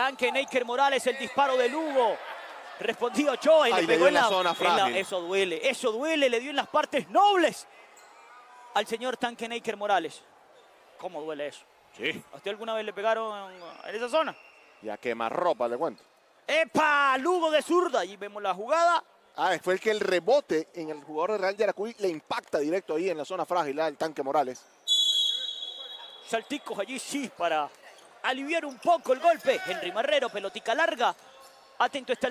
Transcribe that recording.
Tanque Neiker Morales, el disparo de Lugo. Respondió Ochoa y Ay, le pegó en la, zona en la- frágil. Eso duele, eso duele, le dio en las partes nobles al señor Tanque Neiker Morales. ¿Cómo duele eso? Sí. ¿A usted alguna vez le pegaron en esa zona? Ya quema ropa, le cuento. ¡Epa! Lugo de zurda. Allí vemos la jugada. Ah, fue el que el rebote en el jugador de Real Yaracuy le impacta directo ahí en la zona frágil al tanque Morales. Salticos allí sí para aliviar un poco el golpe. Henry Marrero, pelotica larga. Atento está el